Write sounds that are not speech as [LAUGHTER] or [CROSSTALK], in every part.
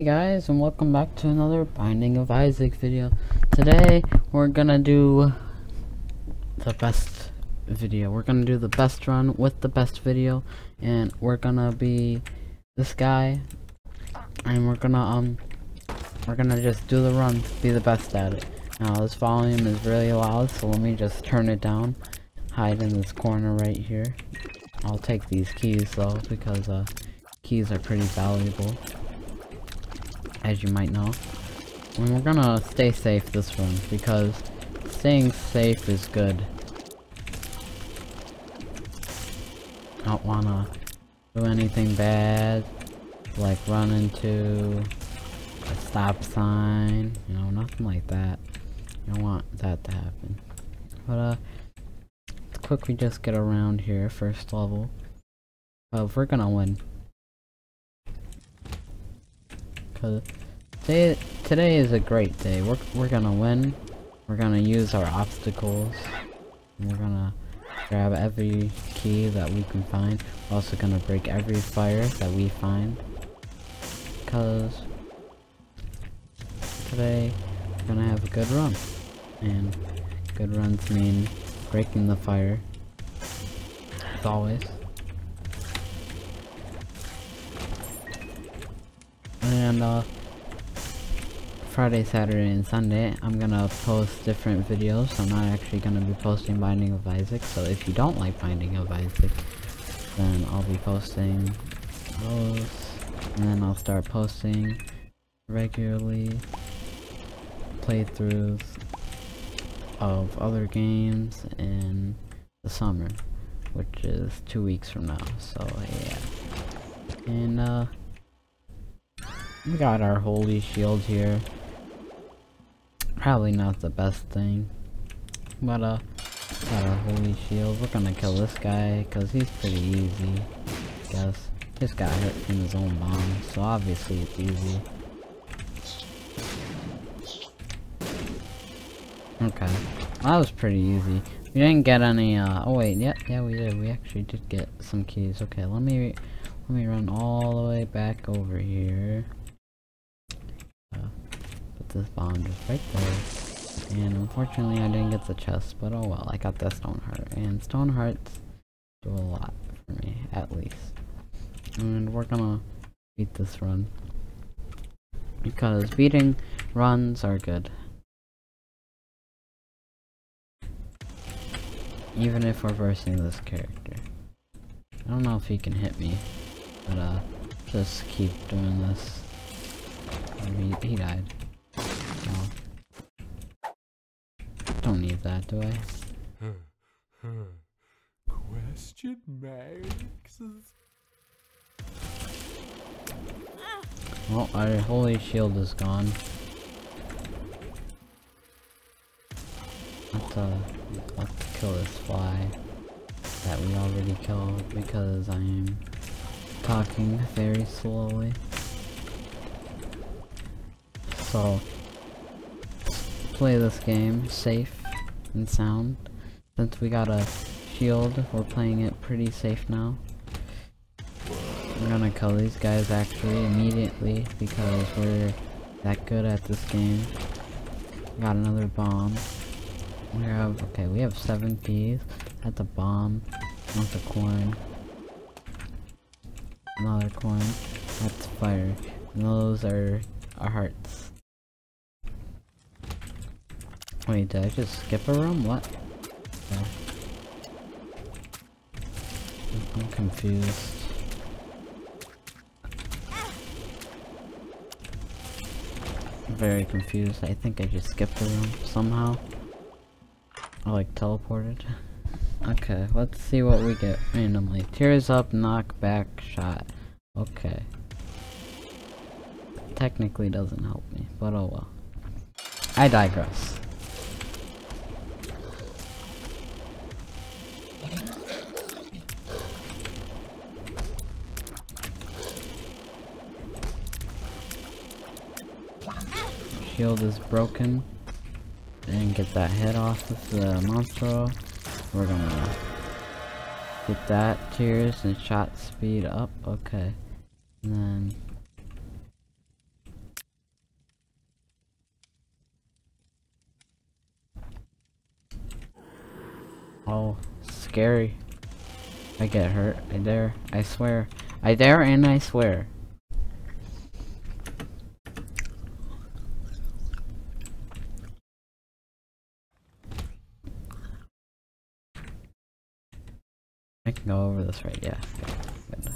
Hey guys and welcome back to another Binding of Isaac video. Today we're gonna do the best video. We're gonna do the best run with the best video and we're gonna be this guy and we're gonna um we're gonna just do the run, be the best at it. Now this volume is really loud so let me just turn it down. Hide in this corner right here. I'll take these keys though because uh keys are pretty valuable as you might know. And we're gonna stay safe this run, because staying safe is good. Don't wanna do anything bad, like run into a stop sign, you know, nothing like that. You don't want that to happen. But, uh, let's quickly just get around here, first level. Uh, we're gonna win. Today, today is a great day. We're, we're gonna win. We're gonna use our obstacles. we're gonna grab every key that we can find. We're also gonna break every fire that we find. Cause today we're gonna have a good run. And good runs mean breaking the fire. As always. And uh, Friday, Saturday, and Sunday, I'm gonna post different videos. I'm not actually gonna be posting Binding of Isaac, so if you don't like Binding of Isaac, then I'll be posting those, and then I'll start posting regularly playthroughs of other games in the summer, which is two weeks from now, so yeah. And uh, we got our holy shield here. Probably not the best thing. But uh got our holy shield. We're gonna kill this guy because he's pretty easy. I guess. Just got hit from his own bomb, so obviously it's easy. Okay. That was pretty easy. We didn't get any uh oh wait, yeah, yeah we did. We actually did get some keys. Okay, let me let me run all the way back over here this bomb just right there. And unfortunately I didn't get the chest, but oh well, I got the stone heart. And stone hearts do a lot for me, at least. And we're gonna beat this run. Because beating runs are good. Even if we're versing this character. I don't know if he can hit me, but uh, just keep doing this. He, he died. Don't need that, do I? Question marks. Well, our holy shield is gone. Let's uh, let's kill this fly that we already killed because I am talking very slowly. So, play this game safe and sound. Since we got a shield, we're playing it pretty safe now. I'm gonna kill these guys actually immediately because we're that good at this game. Got another bomb. We have okay, we have seven keys. That's a bomb. That's a coin. Another coin. That's fire. And those are our hearts. Wait, did I just skip a room? What? Oh. I'm confused. very confused. I think I just skipped a room somehow. I like teleported. [LAUGHS] okay, let's see what we get randomly. Tears up, knock back, shot. Okay. Technically doesn't help me, but oh well. I digress. shield is broken. And get that head off of the monster. We're gonna get that tears and shot speed up. Okay. And then Oh, scary. I get hurt. I dare. I swear. I dare and I swear. Can go over this right, yeah. Good.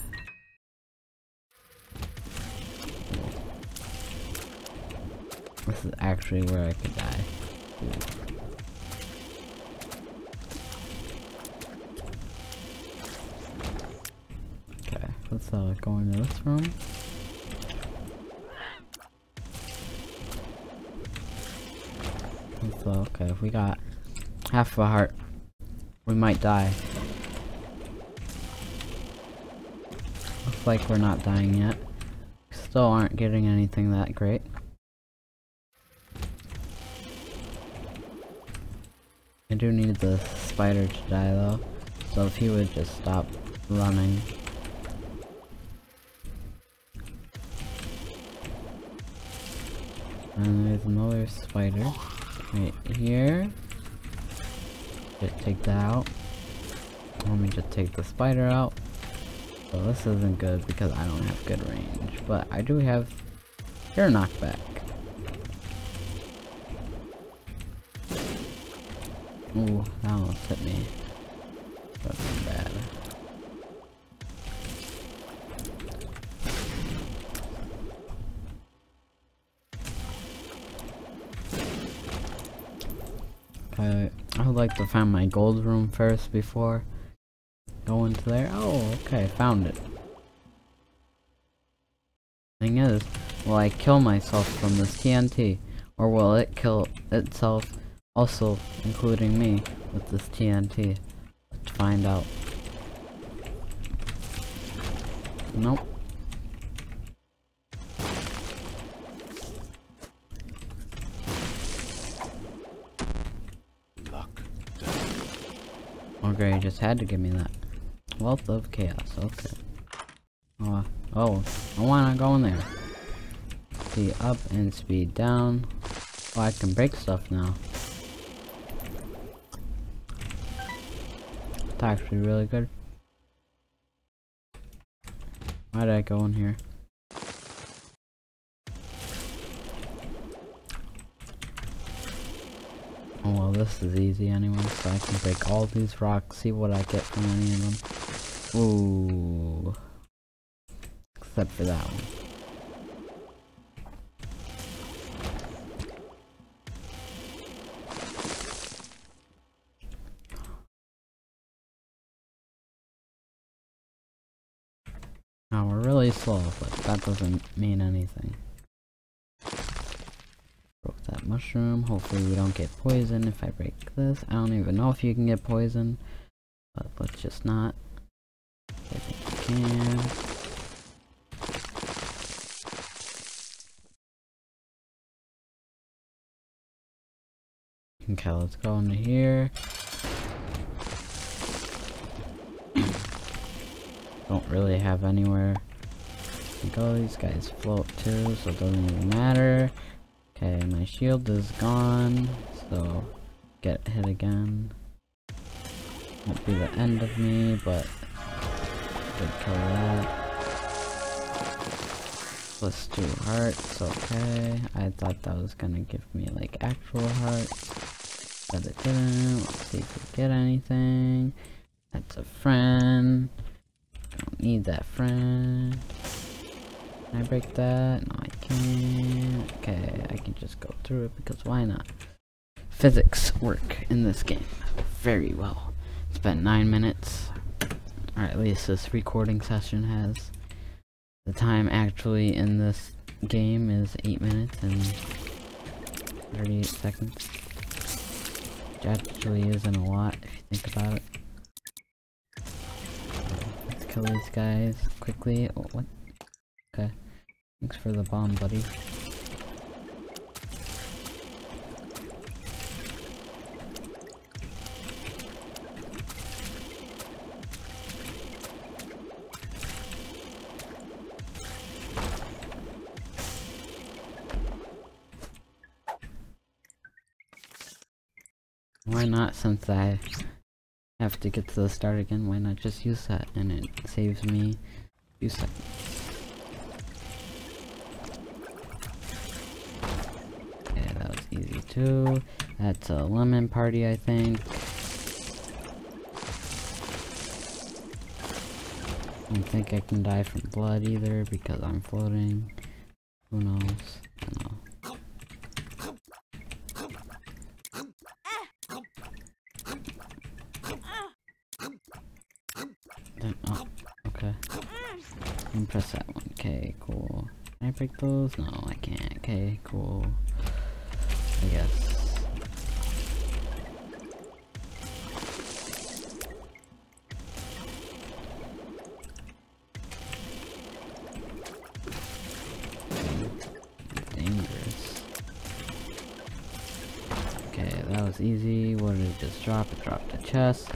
This is actually where I could die. Okay, let's uh, go into this room. Let's, uh, okay, if we got half of a heart, we might die. Like we're not dying yet. Still aren't getting anything that great. I do need the spider to die though, so if he would just stop running. And there's another spider right here. Just take that out. Let me just take the spider out. So this isn't good because I don't have good range, but I do have air knockback. Ooh, that almost hit me. That's bad. Okay, I would like to find my gold room first before going to there. Oh, okay, found it. Thing is, will I kill myself from this TNT? Or will it kill itself also including me with this TNT. Let's find out. Nope. Okay, you just had to give me that. Wealth of Chaos, okay. Oh, oh, I wanna go in there. Speed up and speed down. Oh, I can break stuff now. It's actually really good. Why did I go in here? Oh well, this is easy anyway, so I can break all these rocks, see what I get from any of them. Ooh. Except for that one. Now we're really slow, but that doesn't mean anything. Broke that mushroom. Hopefully we don't get poisoned if I break this. I don't even know if you can get poisoned. But let's just not. Can. Okay, let's go into here. Don't really have anywhere to go. These guys float too, so it doesn't even matter. Okay, my shield is gone, so get hit again. Won't be the end of me, but kill that. Plus two hearts, okay. I thought that was gonna give me like actual hearts, but it didn't. Let's see if we get anything. That's a friend. Don't need that friend. Can I break that? No, I can't. Okay, I can just go through it because why not? Physics work in this game very well. It's been nine minutes, or at least this recording session has. The time actually in this game is 8 minutes and 38 seconds. Which actually isn't a lot if you think about it. Let's kill these guys quickly. Oh, what? Okay. Thanks for the bomb, buddy. Since I have to get to the start again, why not just use that? And it saves me a few seconds. Okay, that was easy too. That's a lemon party, I think. I don't think I can die from blood either because I'm floating. Who knows? No. Then, oh, okay. I press that one. Okay, cool. Can I break those? No, I can't. Okay, cool. I guess. Dangerous. Okay, that was easy. What did it just drop? It dropped a chest.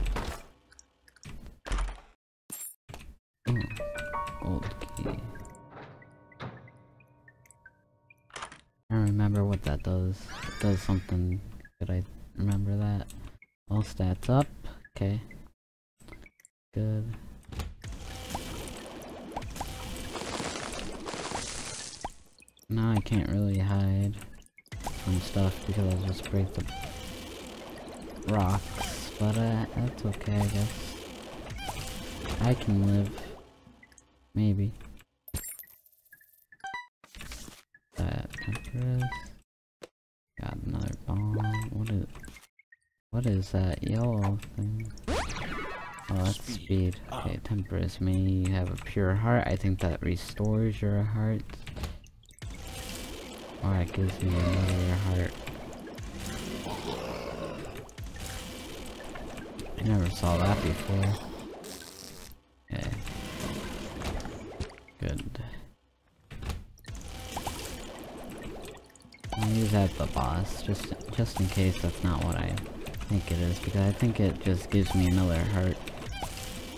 Got another bomb. What is what is that yellow thing? Oh, that's speed. Okay, Temperance. May you have a pure heart. I think that restores your heart. Or it gives me another heart. I never saw that before. Okay. Good. That the boss, just just in case that's not what I think it is, because I think it just gives me another heart.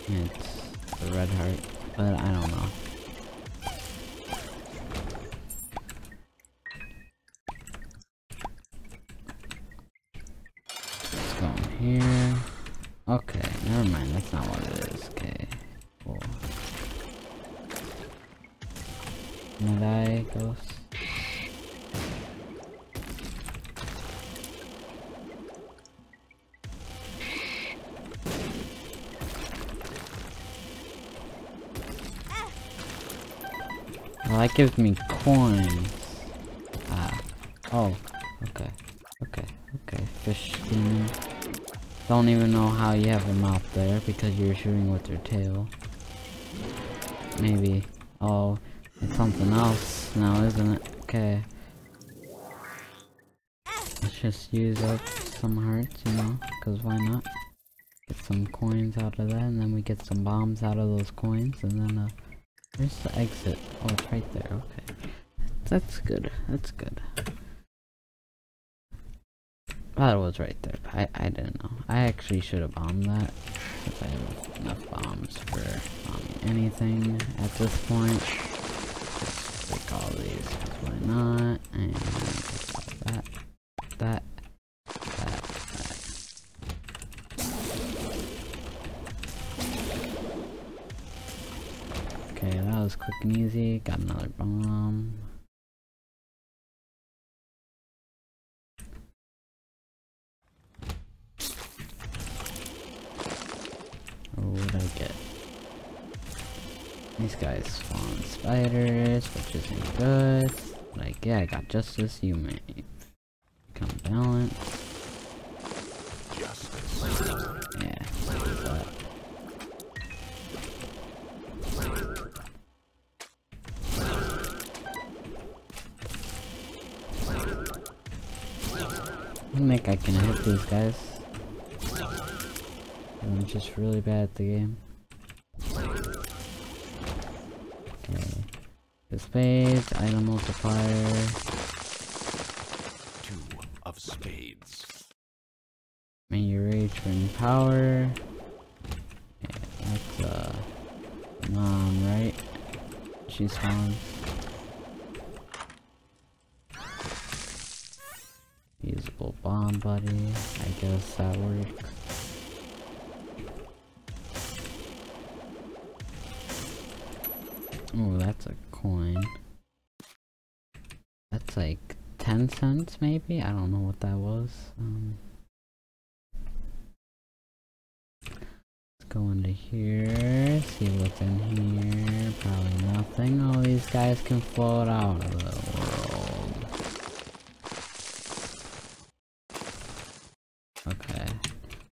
It's the red heart, but I don't know. Well, that gives me coins. Ah. Oh. Okay. Okay. Okay. Fish demon. Don't even know how you have them out there because you're shooting with your tail. Maybe. Oh, it's something else now, isn't it? Okay. Let's just use up some hearts, you know, because why not? Get some coins out of that, and then we get some bombs out of those coins, and then, uh, where's the exit? Oh, it's right there, okay. That's good, that's good. That was right there. I, I didn't know. I actually should have bombed that. If I have enough bombs for bombing anything at this point. Just break all these, why not? And that, that, quick and easy. Got another bomb. What did I get? These guys spawn spiders, which isn't good. Like, yeah, I got justice, you may become balanced. I I can hit these guys. I'm just really bad at the game. Okay. The spades, item multiplier. Two of spades. May you rage bring power. Yeah, that's uh mom, right? She spawns. somebody. I guess that works. Oh, that's a coin. That's like 10 cents maybe? I don't know what that was. Um, let's go into here, see what's in here. Probably nothing. All these guys can float out a little.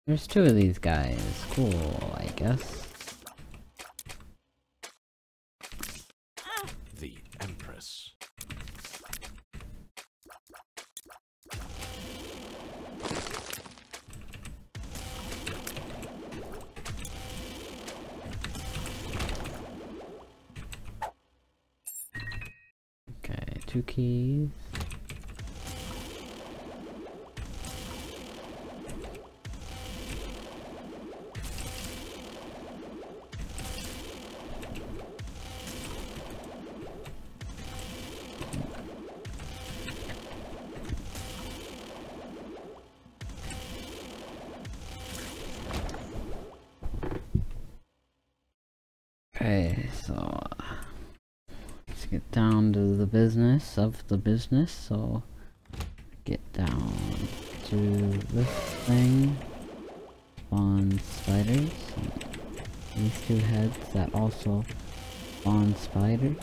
There's two of these guys. Cool, I guess. Get down to the business of the business. So get down to this thing. Spawn spiders. These two heads that also spawn spiders.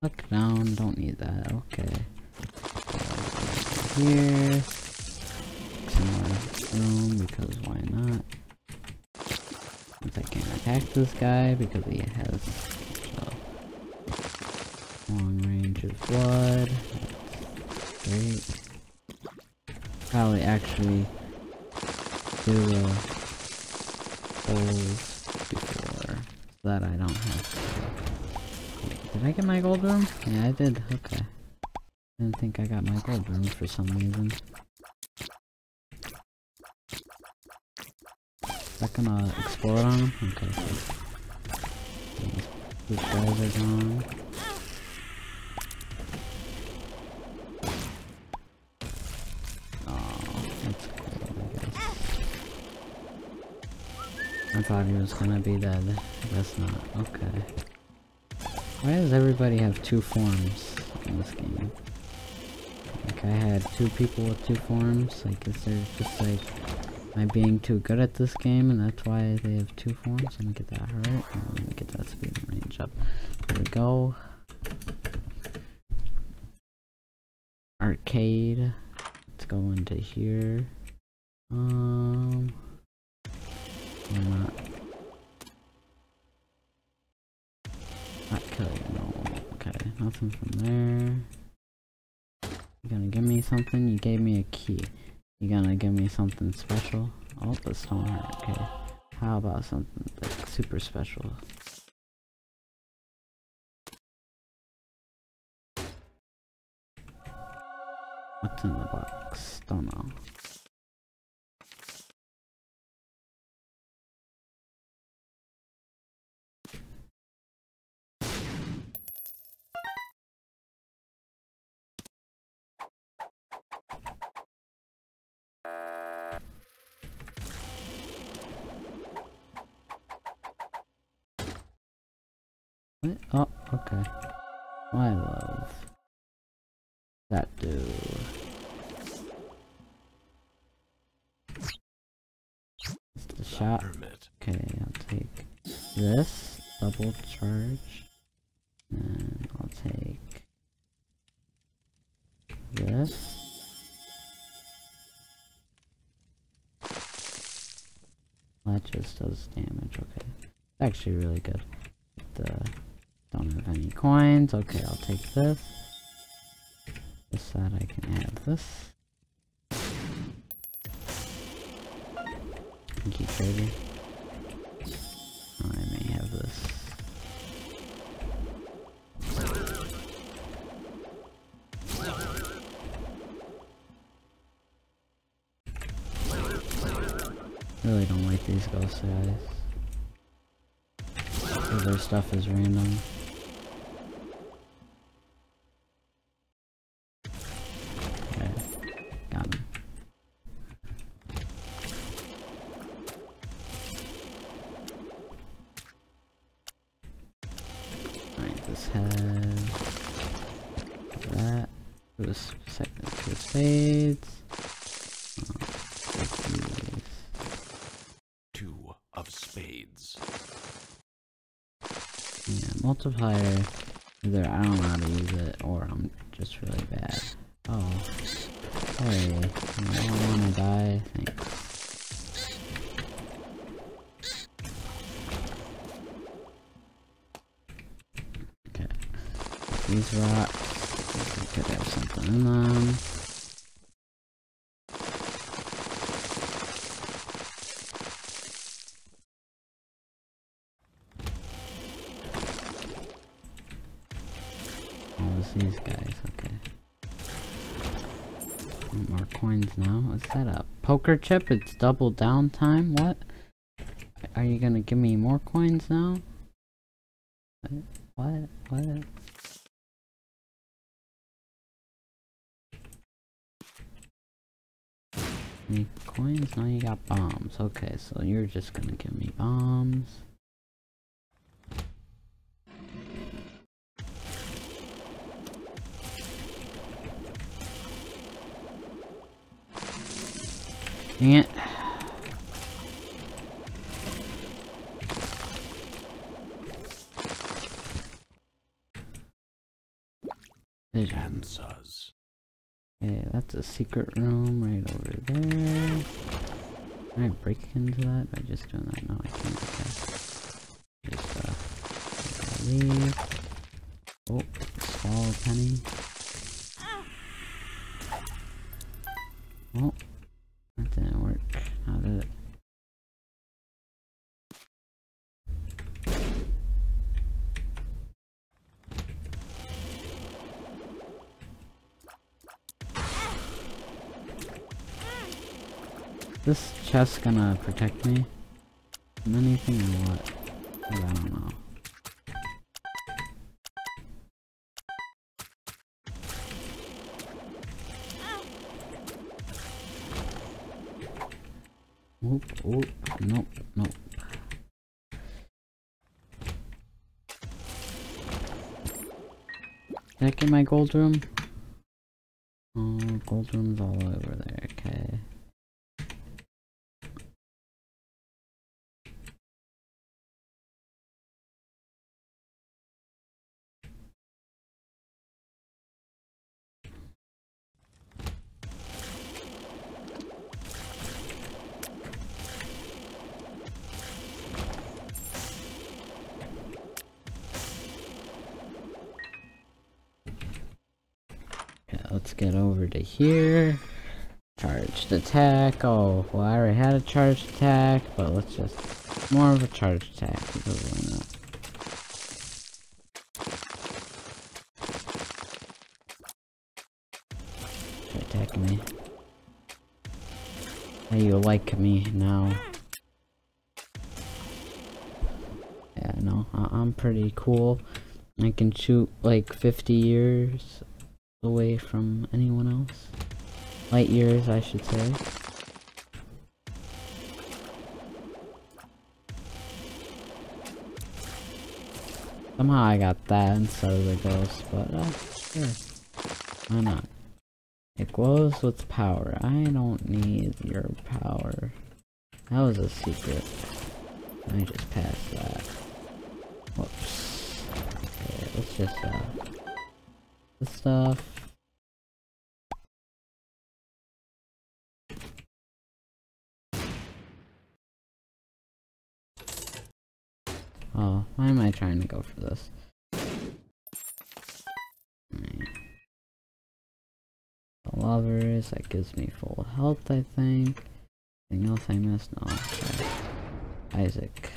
Look down, don't need that, okay here. Some more room because why not? Since I can't attack this guy because he has a long range of blood. That's great. Probably actually do the holes before so that I don't have to. Did I get my gold room? Yeah, I did. Okay. I didn't think I got my gold room for some reason. Gonna explode on him? Okay, these guys are gone. That's I. I thought he was gonna be dead. Guess not. Okay. Why does everybody have two forms in this game? Like I had two people with two forms. Like is there just like am I being too good at this game and that's why they have two forms? Let me get that hurt. Let me get that speed range up. There we go. Arcade. Let's go into here. Um why not? Not kill you, no. Okay, nothing from there. You're gonna give me something? You gave me a key. You gonna give me something special? Oh, the stone heart. Okay. How about something like super special? What's in the box? Don't know. What? Oh, okay. My love. That do. It's the shot. Okay, I'll take this double charge. And I'll take this. That just does damage, okay. Actually really good. The don't have any coins. Okay, I'll take this. This side I can have this. Pinky trigger. I may have this. Really don't like these ghost guys. Their stuff is random. Multiplier. Either I don't know how to use it or I'm just really bad. Oh, sorry. I don't want to die. Thanks. Okay. These rocks. Could have something in them. More coins now? What's that up? Poker chip? It's double down time? What? Are you gonna give me more coins now? What? What? What? Coins? No, you got bombs. Okay, so you're just gonna give me bombs. Dang it. Kansas. Okay, that's a secret room right over there. Can I break into that by just doing that? No, I can't. Okay. Just, uh, leave. Oh, small penny. Oh, that didn't work. How did it? This chest gonna protect me from anything or what? I don't know. Did I get my gold room? Here. Charged attack. Oh, well, I already had a charged attack, but let's just more of a charged attack? Try me. How you like me now? Yeah, no, I I'm pretty cool. I can shoot like 50 years away from anyone else. Light years, I should say. Somehow I got that instead of the ghost, but uh, sure. Why not? It glows with power. I don't need your power. That was a secret. Let me just pass that. Whoops. Okay, let's just, uh... Stuff. Why am I trying to go for this? The lovers, that gives me full health, I think. Anything else I missed? No. Okay. Isaac.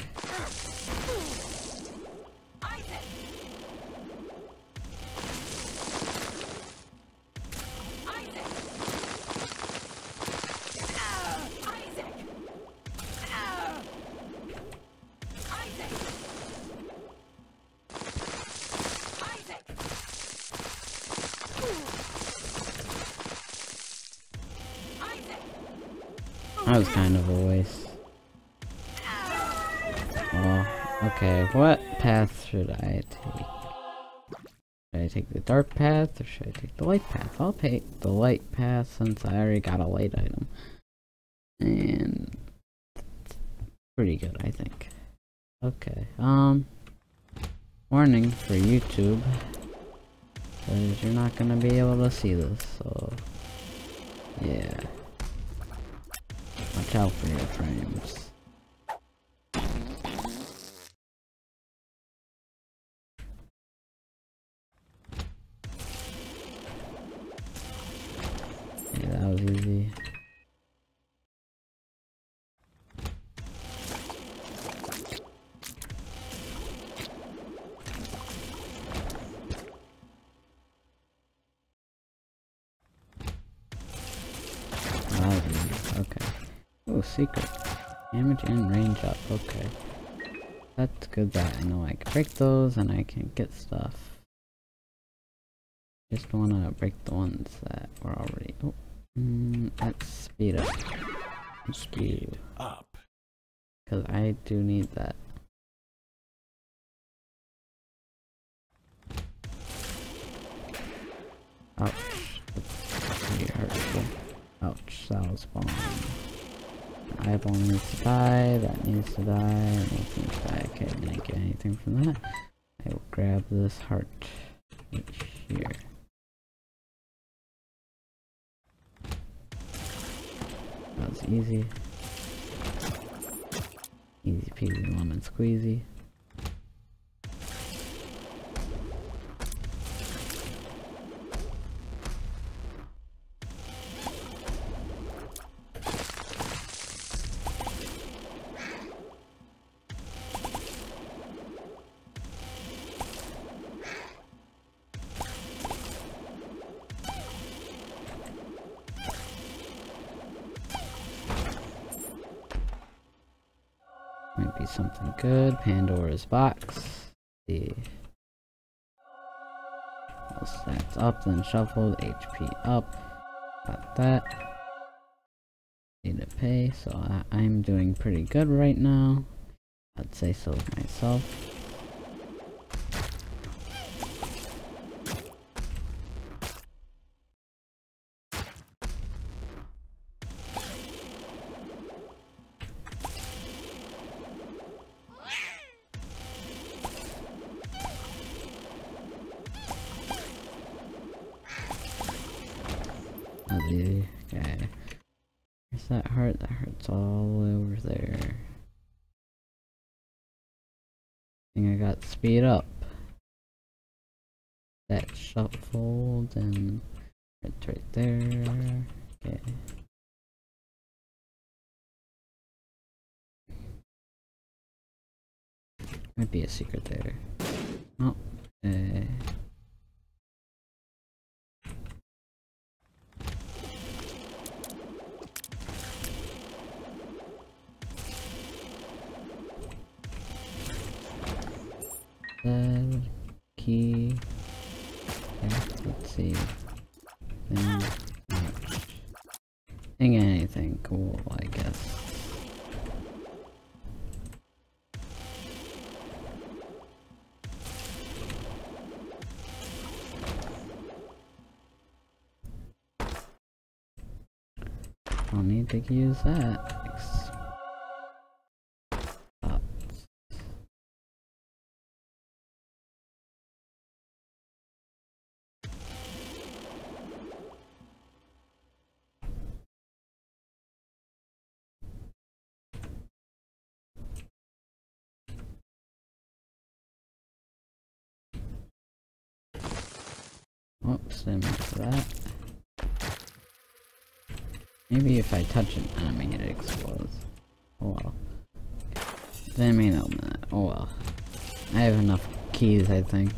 Dark path or should I take the light path? I'll take the light path since I already got a light item. And pretty good, I think. Okay, um, warning for YouTube, because you're not gonna be able to see this, so, yeah. Watch out for your frames. Easy. Ah, okay. Oh, secret. Damage and range up. Okay. That's good that I know I can break those and I can get stuff. Just wanna break the ones that were already. Oh, mm, let's speed up. Speed. Up. Because I do need that. Ouch. That's pretty. Ouch, that was bomb. Eyeball needs to die, that needs to die, that needs to die. Okay, I didn't get anything from that. I will grab this heart right here. That was easy. Easy peasy lemon squeezy. Box. see. All up, then shuffled. HP up. Got that. Need to pay, so I I'm doing pretty good right now. I'd say so myself. That hurt? That hurts all over there. I think I got speed up. That shuffled and it's right there. Okay. Might be a secret there. Oh, uh, Then key. Let's see. Then. Ain't anything cool, I guess. Don't need to use that. Oops, didn't for that. Maybe if I touch an enemy it explodes. Oh well. Didn't mean that. Oh well. I have enough keys, I think.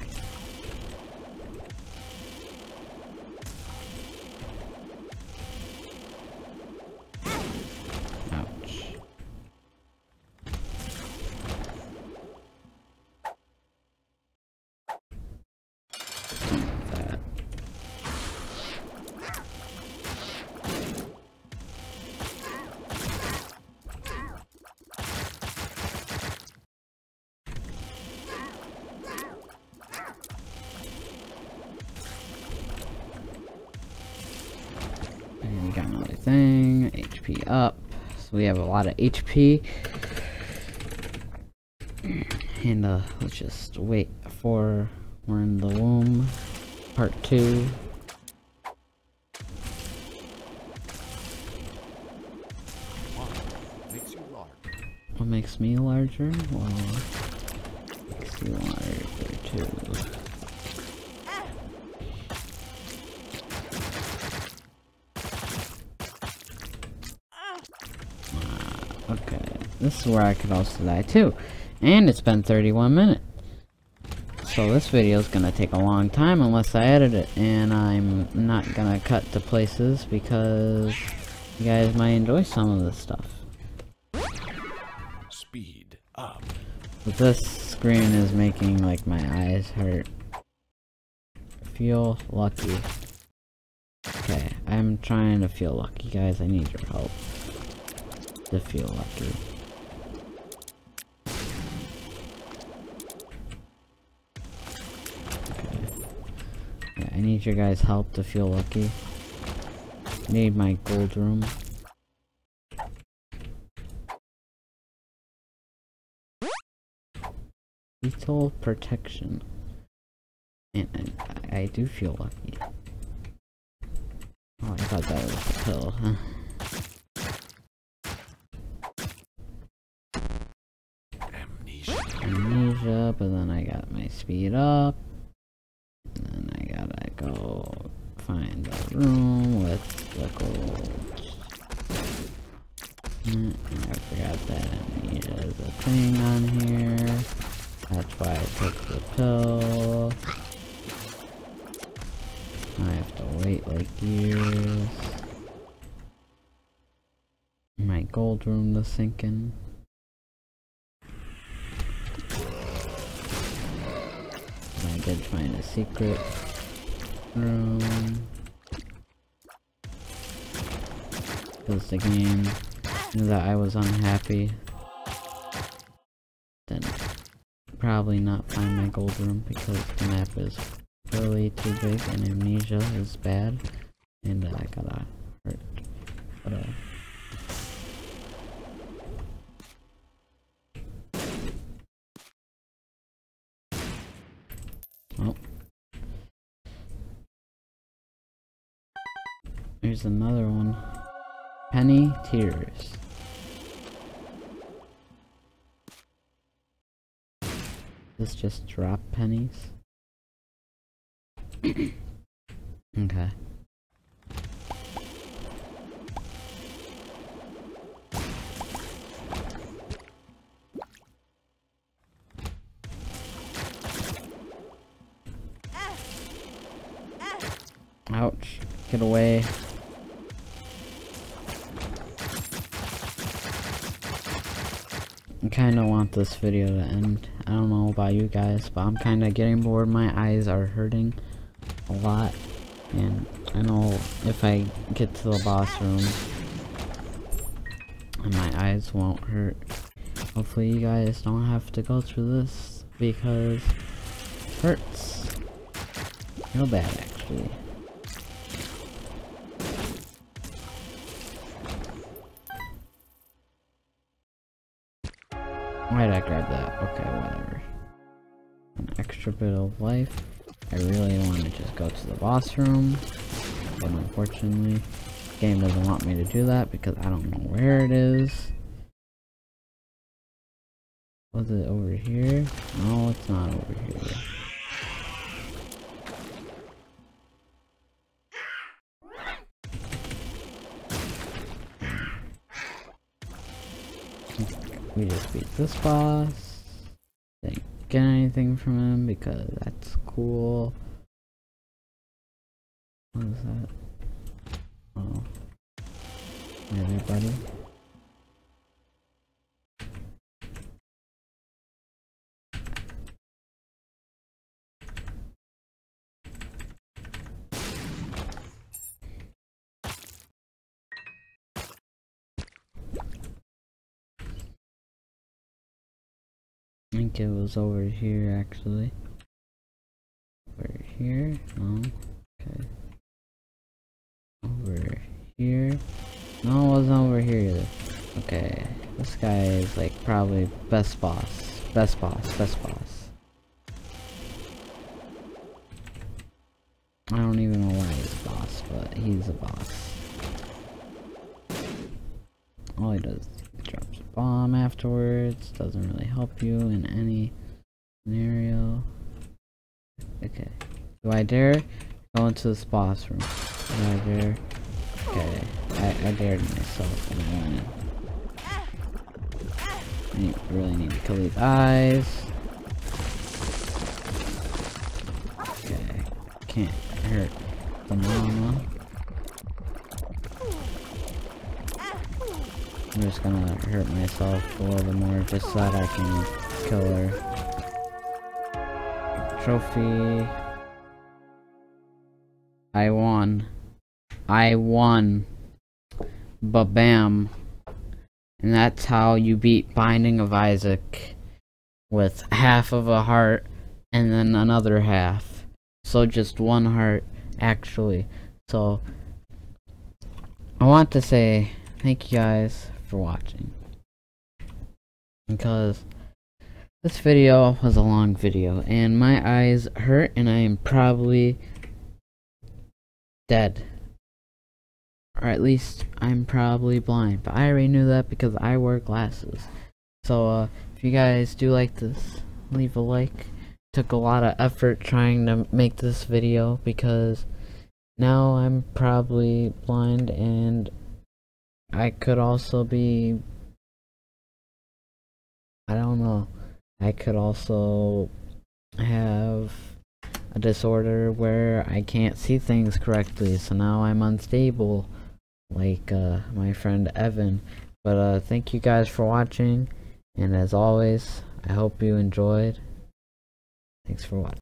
HP. And uh, let's just wait for we're in the womb. Part two. One makes you large. What makes me larger? Well, makes you larger too. This is where I could also die too. And it's been 31 minutes. So this video is gonna take a long time unless I edit it. And I'm not gonna cut to places because you guys might enjoy some of this stuff. Speed up. But this screen is making like my eyes hurt. Feel lucky. Okay, I'm trying to feel lucky, guys. I need your help to feel lucky. Need your guys' help to feel lucky. Need my gold room. Lethal protection. And, I, I do feel lucky. Oh, I thought that was a pill, huh? Amnesia. Amnesia, but then I got my speed up. And then go find the room with the gold. Mm, I forgot that amnesia is a thing on here. That's why I took the pill. I have to wait like years. My gold room to sink in. I did find a secret room. Because the game knew that I was unhappy. Then probably not find my gold room because the map is really too big and amnesia is bad. And I gotta hurt. But uh, Oh. There's another one. Penny Tears. This just drop pennies? [COUGHS] okay. Ouch. Get away. I kinda want this video to end. I don't know about you guys, but I'm kinda getting bored. My eyes are hurting a lot. And I know if I get to the boss room, my eyes won't hurt. Hopefully you guys don't have to go through this because it hurts. Real bad actually. Why'd I grab that? Okay, whatever. An extra bit of life. I really want to just go to the boss room, but unfortunately, the game doesn't want me to do that because I don't know where it is. Was it over here? No, it's not over here. We just beat this boss. Didn't get anything from him because that's cool. What is that? Oh. Everybody? I think it was over here actually. Over here? No. Okay. Over here. No, it wasn't over here either. Okay, this guy is like probably best boss. Best boss, best boss. I don't even know why he's boss, but he's a boss. All he does is he drops a bomb afterwards. Doesn't really help you in any scenario. Okay. Do I dare go into this boss room? Do I dare? Okay. I, I dared myself I. I really need to kill these eyes. Okay. Can't hurt the mama. I'm just gonna hurt myself a little more just so that I can kill her. Trophy. I won. I won. Ba-bam. And that's how you beat Binding of Isaac. With half of a heart and then another half. So just one heart, actually. So, I want to say thank you guys for watching. Because this video was a long video and my eyes hurt and I am probably dead. Or at least I'm probably blind. But I already knew that because I wear glasses. So uh, if you guys do like this, leave a like. Took a lot of effort trying to make this video because now I'm probably blind and I could also be I don't know. I could also have a disorder where I can't see things correctly, so now I'm unstable like uh, my friend Evan. But uh, thank you guys for watching, and as always, I hope you enjoyed. Thanks for watching.